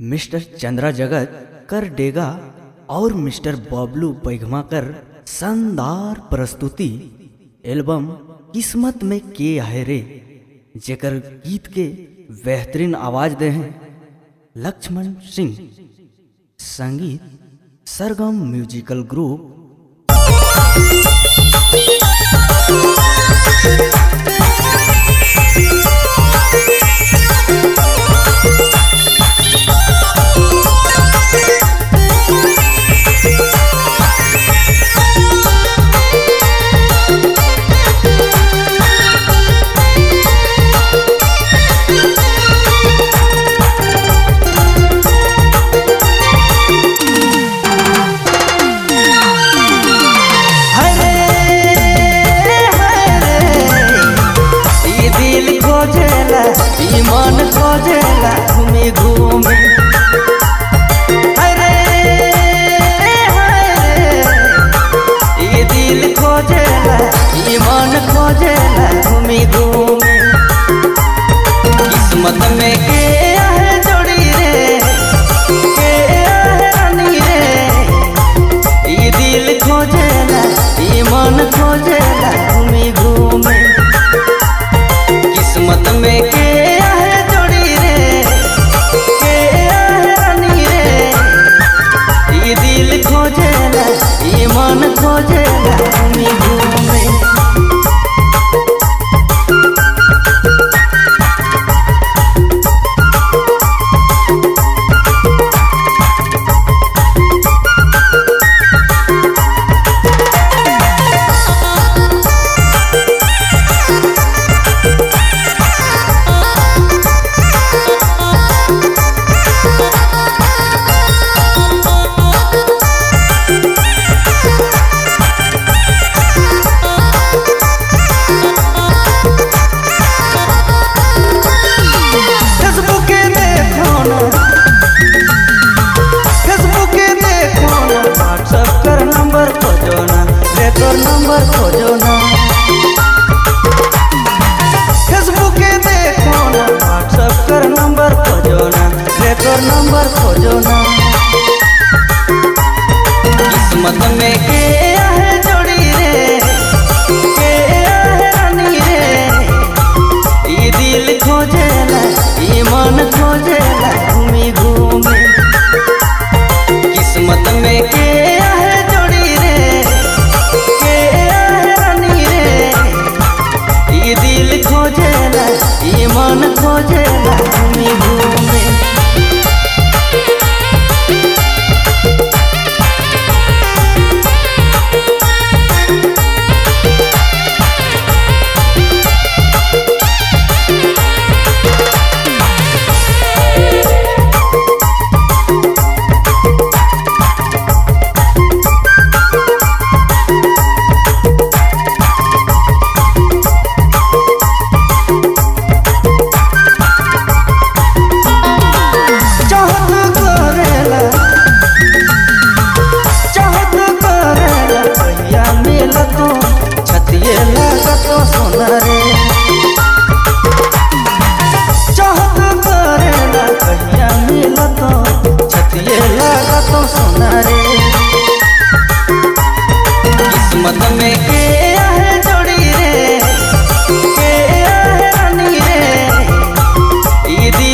Mister Chandra जगत कर डेगा और मिस्टर बबलू बैघमाकर शानदार प्रस्तुति एल्बम किस्मत में के आहे रे, जेकर गीत के बेहतरीन आवाज़ दे हैं लक्ष्मण सिंह। संगीत सरगम म्यूजिकल ग्रुप। नंबर खोजो ना। किस्मत में के आहे जोड़ी रे के आहे रानी रे। ई दिल खोजेला ई मन खोजेला घूमी घूमे। किस्मत में के आहे जोड़ी रे के आहे रानी रे। ई दिल खोजेला ई मन खोजेला घूमी घूमे।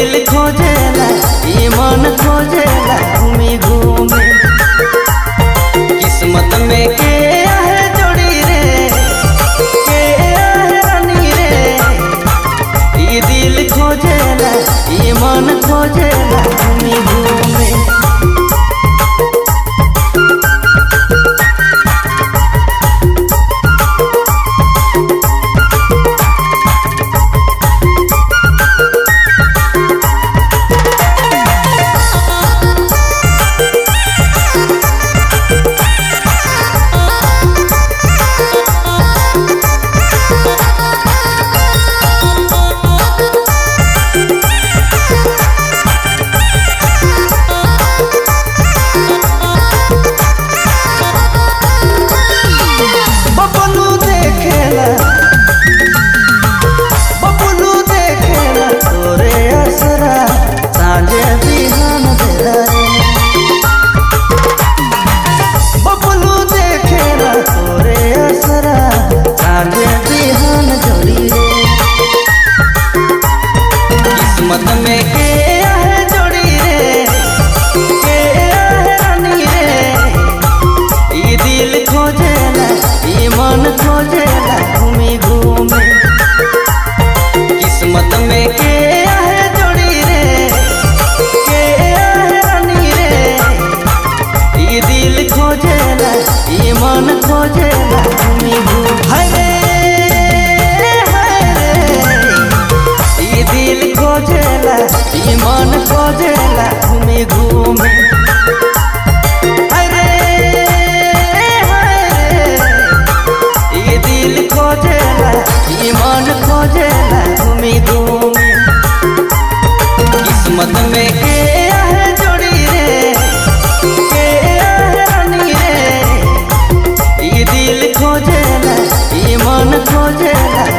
दिल खोजेला ई मन खोजेला घूमी घूमे। किस्मत में के आहे जोड़ी रे के आहे रानी रे। ई दिल खोजेला ई मन खोजेला make मुझे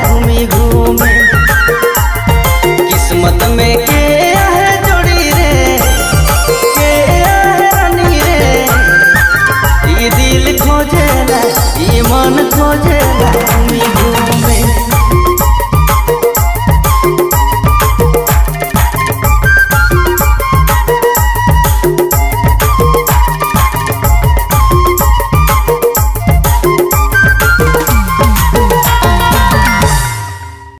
घूमी घूमे।